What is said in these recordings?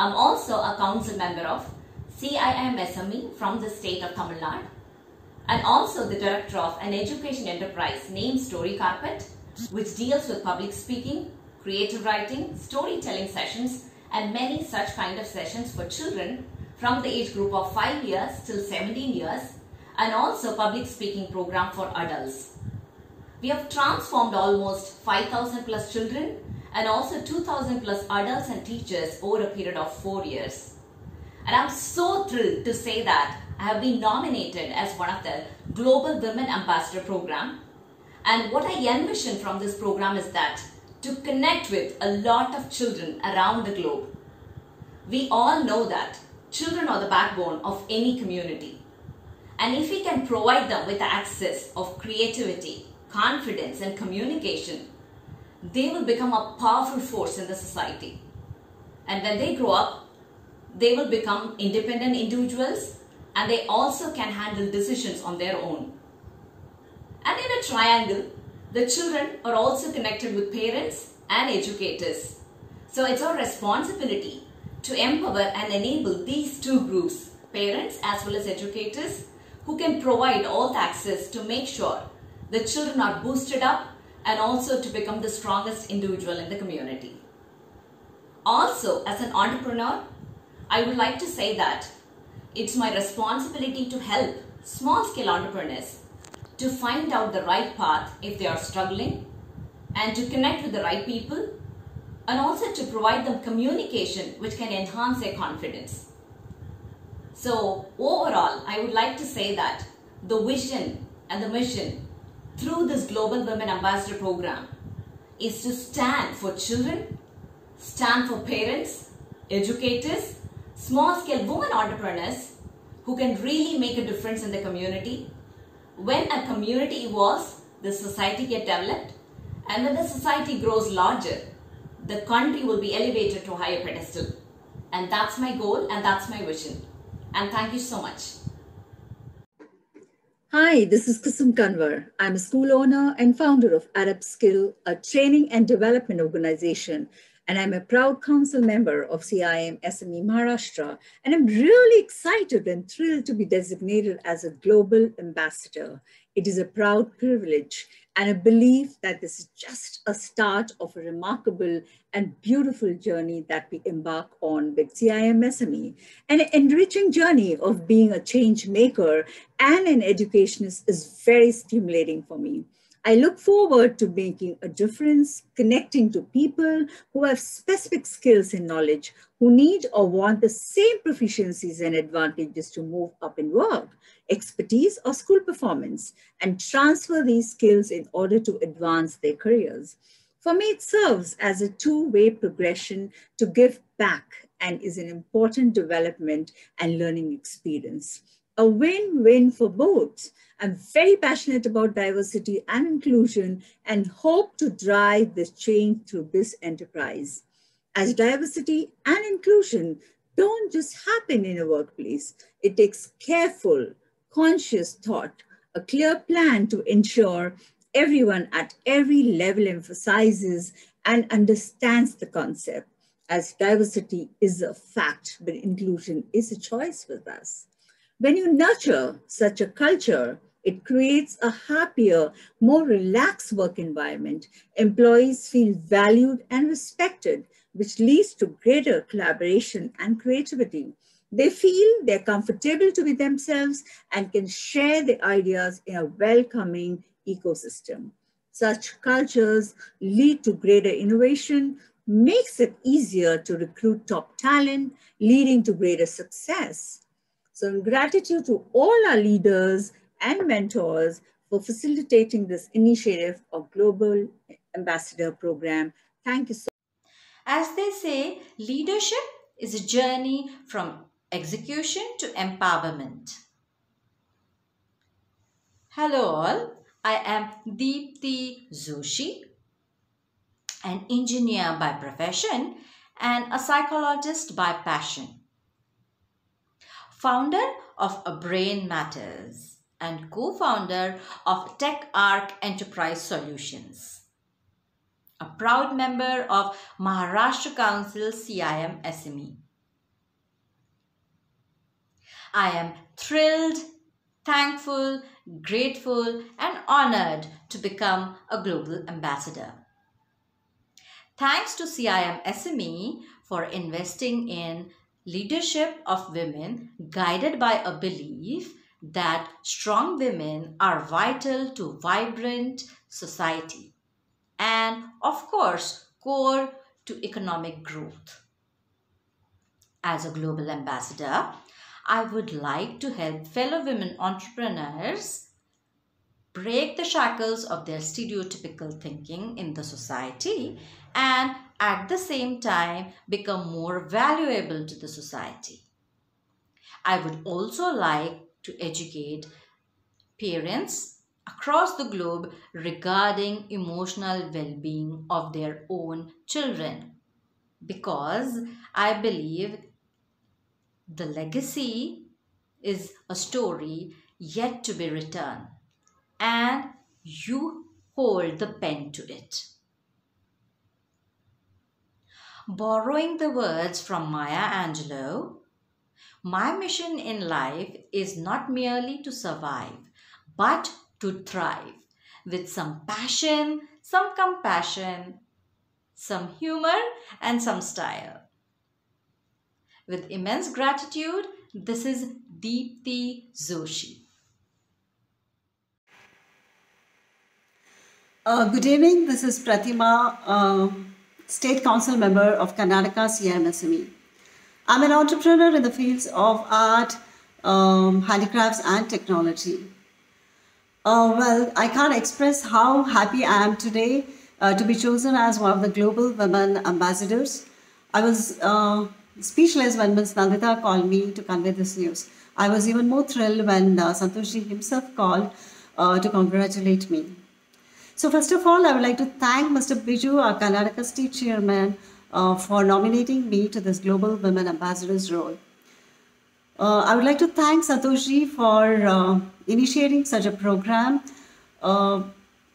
I'm also a council member of CIM SME from the state of Tamil Nadu and also the director of an education enterprise named Story Carpet, which deals with public speaking, creative writing, storytelling sessions, and many such kind of sessions for children from the age group of 5 years till 17 years and also public speaking program for adults. We have transformed almost 5000 plus children and also 2000 plus adults and teachers over a period of 4 years. And I'm so thrilled to say that I have been nominated as one of the Global Women Ambassador Program. And what I envision from this program is that to connect with a lot of children around the globe. We all know that children are the backbone of any community. And if we can provide them with access of creativity, confidence and communication, they will become a powerful force in the society. And when they grow up, they will become independent individuals and they also can handle decisions on their own. And in a triangle, the children are also connected with parents and educators. So it's our responsibility to empower and enable these two groups, parents as well as educators, who can provide all the access to make sure the children are boosted up and also to become the strongest individual in the community. Also, as an entrepreneur, I would like to say that it's my responsibility to help small scale entrepreneurs to find out the right path if they are struggling and to connect with the right people and also to provide them communication which can enhance their confidence. So overall, I would like to say that the vision and the mission through this Global Women Ambassador Program is to stand for children, stand for parents, educators, small scale women entrepreneurs who can really make a difference in the community. When a community evolves, the society get developed and when the society grows larger, the country will be elevated to a higher pedestal. And that's my goal and that's my vision. And thank you so much. Hi, this is Kusum Kanwar. I'm a school owner and founder of Arab Skill, a training and development organization. And I'm a proud council member of CIM SME Maharashtra. And I'm really excited and thrilled to be designated as a global ambassador. It is a proud privilege and a belief that this is just a start of a remarkable and beautiful journey that we embark on with CIM SME. An enriching journey of being a change maker and an educationist is very stimulating for me. I look forward to making a difference, connecting to people who have specific skills and knowledge, who need or want the same proficiencies and advantages to move up in work, expertise or school performance, and transfer these skills in order to advance their careers. For me, it serves as a two-way progression to give back and is an important development and learning experience a win-win for both. I'm very passionate about diversity and inclusion and hope to drive this change through this enterprise. As diversity and inclusion don't just happen in a workplace, it takes careful, conscious thought, a clear plan to ensure everyone at every level emphasizes and understands the concept as diversity is a fact, but inclusion is a choice with us. When you nurture such a culture, it creates a happier, more relaxed work environment. Employees feel valued and respected, which leads to greater collaboration and creativity. They feel they're comfortable to be themselves and can share their ideas in a welcoming ecosystem. Such cultures lead to greater innovation, makes it easier to recruit top talent, leading to greater success. So in gratitude to all our leaders and mentors for facilitating this initiative of Global Ambassador Program. Thank you so much. As they say, leadership is a journey from execution to empowerment. Hello all, I am Deepti Joshi, an engineer by profession and a psychologist by passion founder of Brain Matters, and co-founder of TechArc Enterprise Solutions. A proud member of Maharashtra Council CIM SME. I am thrilled, thankful, grateful and honored to become a global ambassador. Thanks to CIM SME for investing in leadership of women guided by a belief that strong women are vital to vibrant society and of course core to economic growth. As a global ambassador, I would like to help fellow women entrepreneurs break the shackles of their stereotypical thinking in the society and at the same time become more valuable to the society. I would also like to educate parents across the globe regarding emotional well-being of their own children because I believe the legacy is a story yet to be written and you hold the pen to it. Borrowing the words from Maya Angelou, my mission in life is not merely to survive, but to thrive with some passion, some compassion, some humor, and some style. With immense gratitude, this is Deepthi Joshi. Uh, good evening. This is Pratima, uh, State Council member of Karnataka CIMSME. I'm an entrepreneur in the fields of art, um, handicrafts, and technology. Uh, well, I can't express how happy I am today uh, to be chosen as one of the global women ambassadors. I was uh, speechless when Ms. Nandita called me to convey this news. I was even more thrilled when uh, himself called uh, to congratulate me. So first of all, I would like to thank Mr. Biju, our Karnataka State Chairman, uh, for nominating me to this Global Women Ambassadors role. Uh, I would like to thank Santoshji for uh, initiating such a program uh,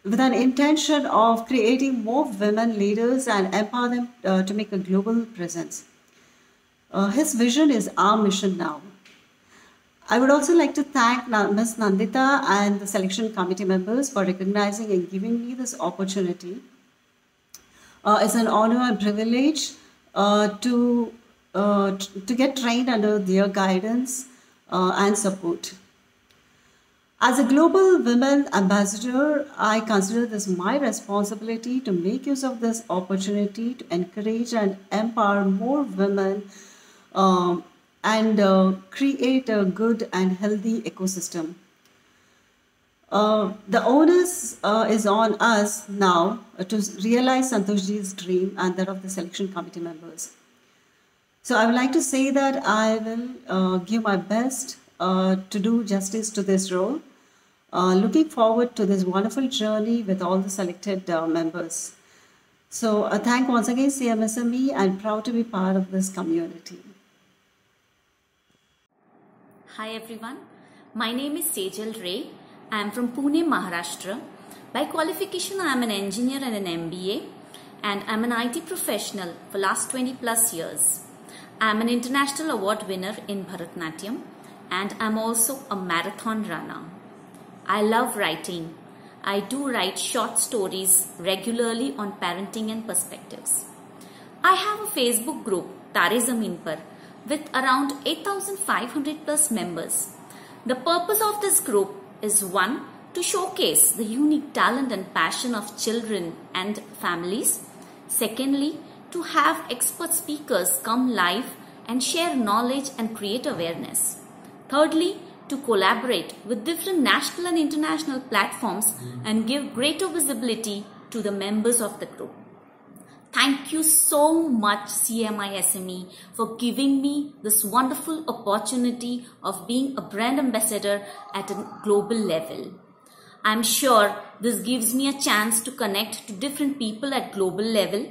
with an intention of creating more women leaders and empower them uh, to make a global presence. Uh, his vision is our mission now. I would also like to thank Ms. Nandita and the selection committee members for recognizing and giving me this opportunity. Uh, it's an honor and privilege uh, to, uh, to get trained under their guidance uh, and support. As a global women ambassador, I consider this my responsibility to make use of this opportunity to encourage and empower more women um, and uh, create a good and healthy ecosystem. Uh, the onus uh, is on us now to realize Santoshji's dream and that of the selection committee members. So I would like to say that I will uh, give my best uh, to do justice to this role. Uh, looking forward to this wonderful journey with all the selected members. So thank once again CIMSME and proud to be part of this community. Hi everyone, my name is Sejal Ray. I am from Pune, Maharashtra. By qualification, I am an engineer and an MBA and I am an IT professional for last 20 plus years. I am an international award winner in Bharatnatyam and I am also a marathon runner. I love writing. I do write short stories regularly on parenting and perspectives. I have a Facebook group, Taare Zameen Par, with around 8,500 plus members. The purpose of this group is one, to showcase the unique talent and passion of children and families. Secondly, to have expert speakers come live and share knowledge and create awareness. Thirdly, to collaborate with different national and international platforms and give greater visibility to the members of the group. Thank you so much CIM SME for giving me this wonderful opportunity of being a brand ambassador at a global level. I'm sure this gives me a chance to connect to different people at global level.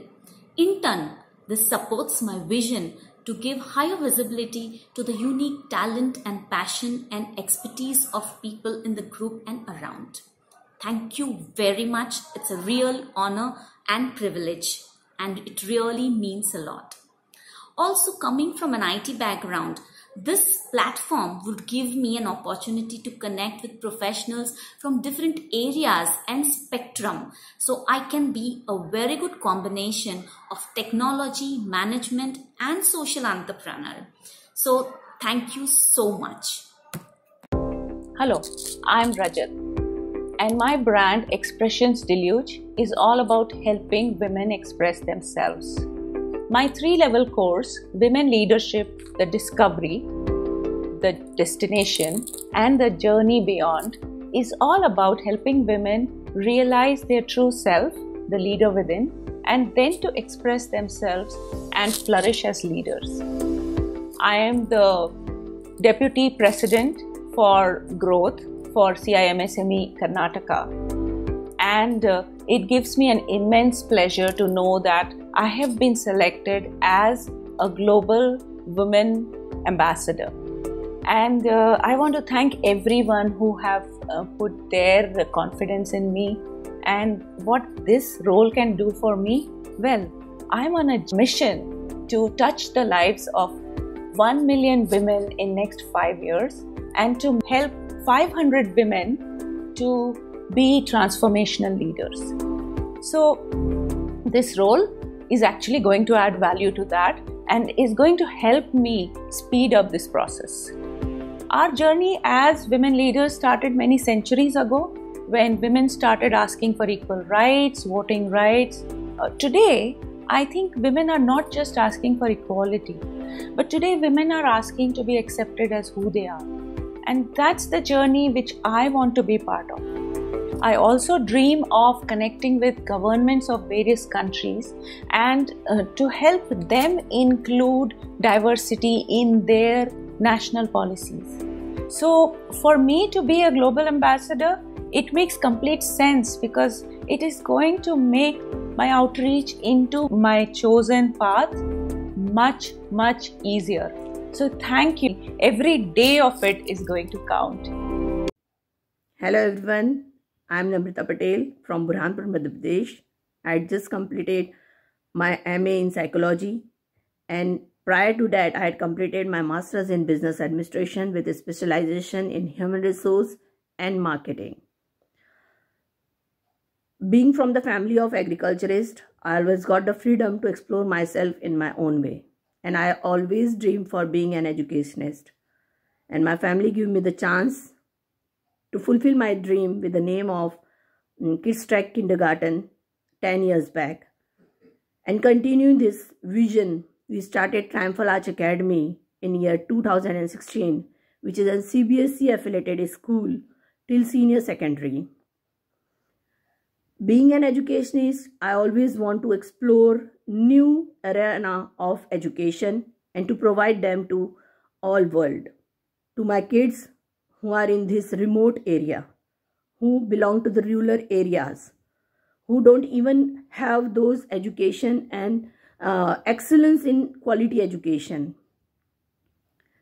In turn, this supports my vision to give higher visibility to the unique talent and passion and expertise of people in the group and around. Thank you very much. It's a real honor and privilege, and it really means a lot. Also, coming from an IT background, this platform would give me an opportunity to connect with professionals from different areas and spectrum so I can be a very good combination of technology, management, and social entrepreneur. So, thank you so much. Hello, I'm Rajat, and my brand Expressions Deluge is all about helping women express themselves. My three level course, Women Leadership The Discovery, The Destination, and The Journey Beyond, is all about helping women realize their true self, the leader within, and then to express themselves and flourish as leaders. I am the Deputy President for Growth for CIMSME Karnataka. And uh, it gives me an immense pleasure to know that I have been selected as a global women ambassador. And uh, I want to thank everyone who have uh, put their confidence in me and what this role can do for me. Well, I'm on a mission to touch the lives of 1 million women in next 5 years and to help 500 women to be transformational leaders. So, this role is actually going to add value to that and is going to help me speed up this process. Our journey as women leaders started many centuries ago when women started asking for equal rights, voting rights. Uh, today, I think women are not just asking for equality, but today women are asking to be accepted as who they are. And that's the journey which I want to be part of. I also dream of connecting with governments of various countries and uh, to help them include diversity in their national policies. So, for me to be a global ambassador, it makes complete sense because it is going to make my outreach into my chosen path much, much easier. So, thank you. Every day of it is going to count. Hello everyone, I am Namrita Patel from Burhanpur, Madhya Pradesh. I had just completed my MA in psychology and prior to that I had completed my master's in business administration with a specialization in human resource and marketing. Being from the family of agriculturists, I always got the freedom to explore myself in my own way. And I always dreamed for being an educationist. And my family gave me the chance to fulfill my dream with the name of mm, Kids Track Kindergarten 10 years back. And continuing this vision, we started Triumphal Arch Academy in year 2016, which is a CBSE affiliated school till senior secondary. Being an educationist, I always want to explore new arena of education and to provide them to all world. To my kids who are in this remote area, who belong to the rural areas, who don't even have those education and uh, excellence in quality education.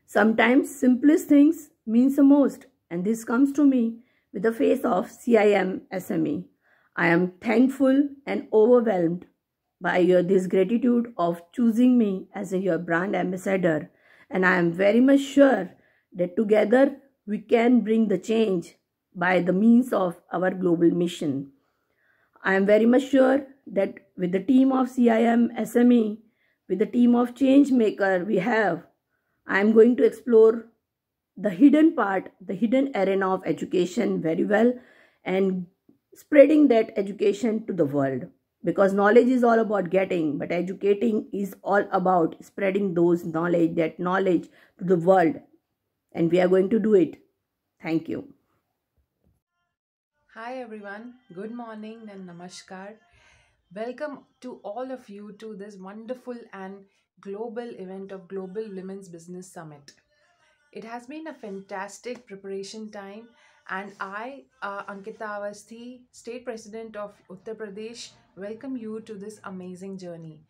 Sometimes simplest things means the most and this comes to me with the face of CIM SME. I am thankful and overwhelmed by your this gratitude of choosing me as a, your brand ambassador and I am very much sure that together we can bring the change by the means of our global mission. I am very much sure that with the team of CIM SME, with the team of change maker we have, I am going to explore the hidden part, the hidden arena of education very well and spreading that education to the world because knowledge is all about getting but educating is all about spreading those knowledge that knowledge to the world and we are going to do it thank you Hi everyone, good morning and namaskar. Welcome to all of you to this wonderful and global event of Global Women's Business Summit. It has been a fantastic preparation time and I, uh, Ankita Awasthi, State President of Uttar Pradesh, welcome you to this amazing journey.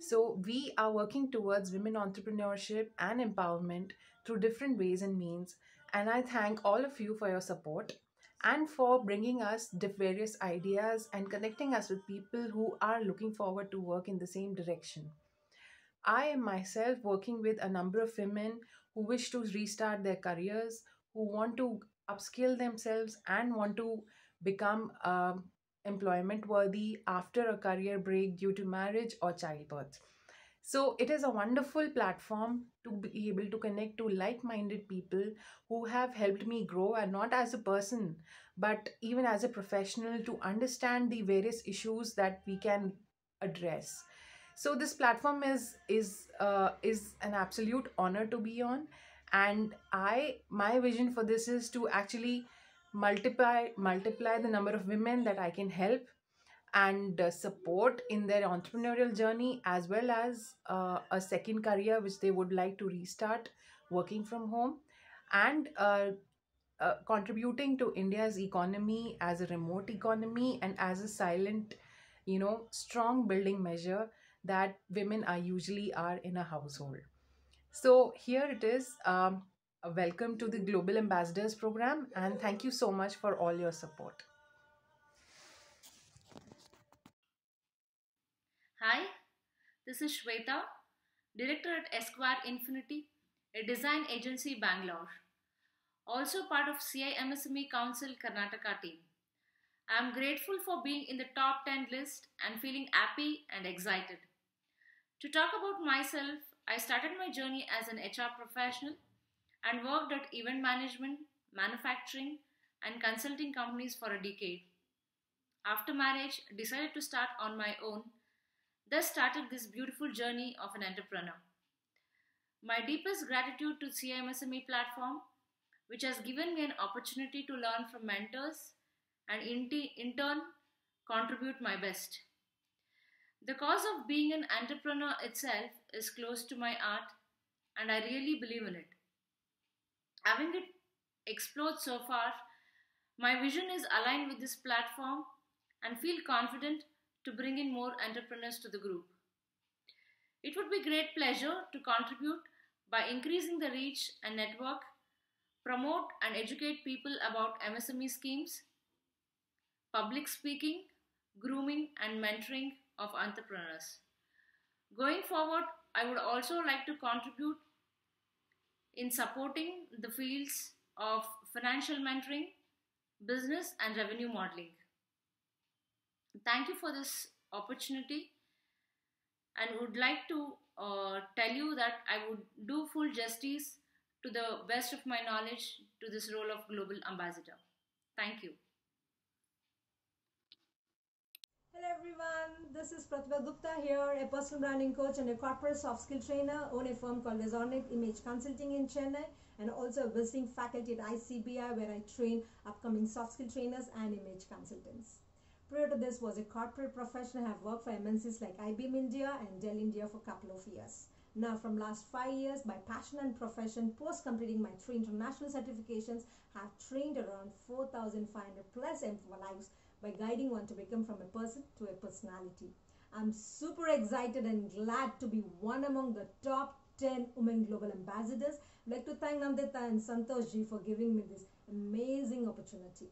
So, we are working towards women entrepreneurship and empowerment through different ways and means. And I thank all of you for your support and for bringing us the various ideas and connecting us with people who are looking forward to work in the same direction. I am myself working with a number of women who wish to restart their careers, who want to upskill themselves and want to become um, employment worthy after a career break due to marriage or childbirth. So it is a wonderful platform to be able to connect to like-minded people who have helped me grow and not as a person but even as a professional to understand the various issues that we can address. So this platform is is uh, is an absolute honor to be on and I my vision for this is to actually multiply multiply the number of women that I can help and uh, support in their entrepreneurial journey as well as uh, a second career which they would like to restart working from home and uh, uh, contributing to india's economy as a remote economy and as a silent you know strong building measure that women are usually are in a household. So here it is um, Uh, welcome to the global ambassadors program and thank you so much for all your support Hi, this is Shweta, Director at Esquire Infinity, a design agency Bangalore. Also part of CIMSME Council Karnataka team. I am grateful for being in the top 10 list and feeling happy and excited. To talk about myself, I started my journey as an HR professional and worked at event management, manufacturing, and consulting companies for a decade. After marriage, decided to start on my own thus started this beautiful journey of an entrepreneur. My deepest gratitude to CIMSME platform, which has given me an opportunity to learn from mentors and in, turn contribute my best. The cause of being an entrepreneur itself is close to my heart and I really believe in it. Having it explored so far, my vision is aligned with this platform and feel confident to bring in more entrepreneurs to the group. It would be great pleasure to contribute by increasing the reach and network, promote and educate people about MSME schemes, public speaking, grooming and mentoring of entrepreneurs. Going forward, I would also like to contribute in supporting the fields of financial mentoring, business and revenue modeling. Thank you for this opportunity and would like to uh, tell you that I would do full justice to the best of my knowledge to this role of global ambassador. Thank you. Hello everyone, this is Pratibha Gupta here, a personal branding coach and a corporate soft skill trainer, own a firm called Resonic Image Consulting in Chennai and also a visiting faculty at ICBI where I train upcoming soft skill trainers and image consultants. Prior to this was a corporate professional. I have worked for MNCs like IBM India and Dell India for a couple of years. Now from last five years, by passion and profession, post completing my three international certifications, have trained around 4,500 plus lives by guiding one to become from a person to a personality. I'm super excited and glad to be one among the top 10 women global ambassadors. I'd like to thank Nandita and Santosh ji for giving me this amazing opportunity.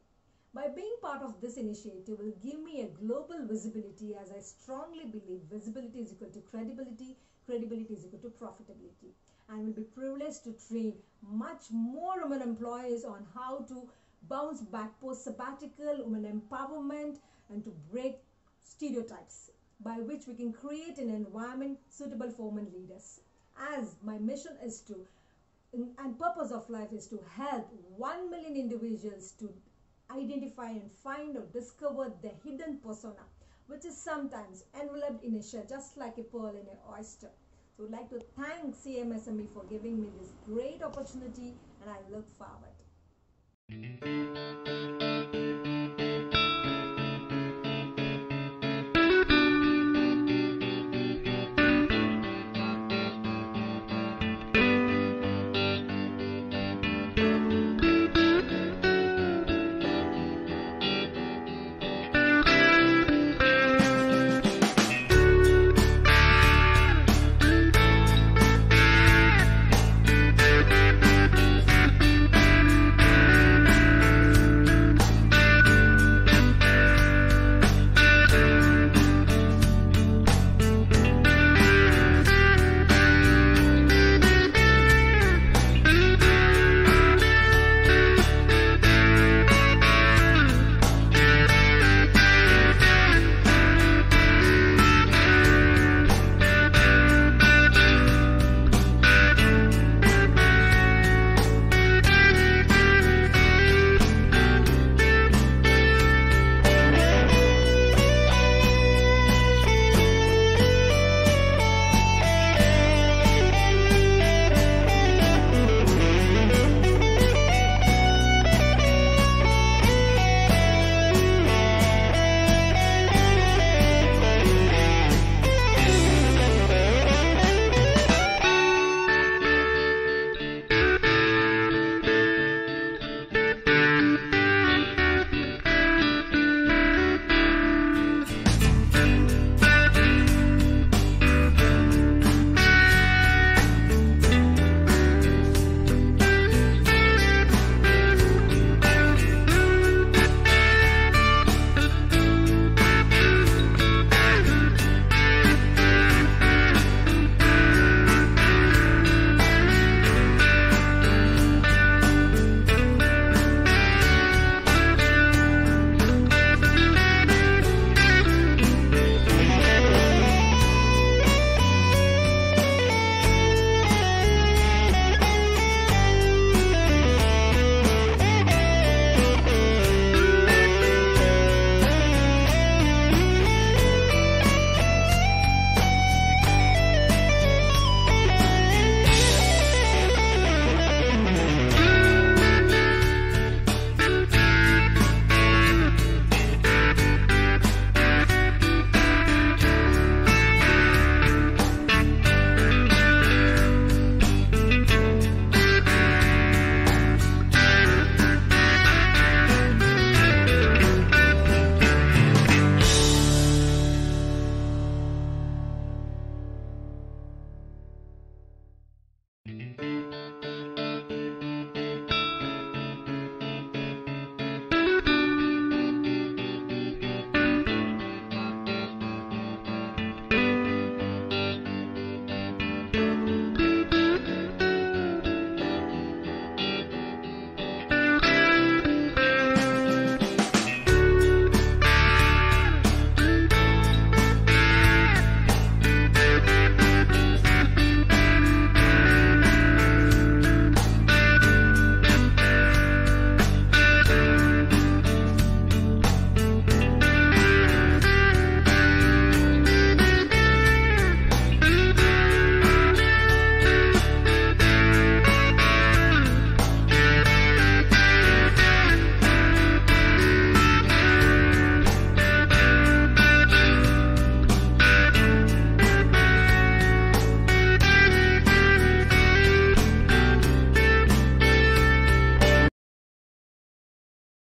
By being part of this initiative will give me a global visibility as I strongly believe visibility is equal to credibility, credibility is equal to profitability. And will be privileged to train much more women employees on how to bounce back post sabbatical, women empowerment, and to break stereotypes by which we can create an environment suitable for women leaders. As my mission is to and purpose of life is to help 1 million individuals to identify and find or discover the hidden persona, which is sometimes enveloped in a shell, just like a pearl in an oyster. So I'd like to thank cmsme for giving me this great opportunity and I look forward. Música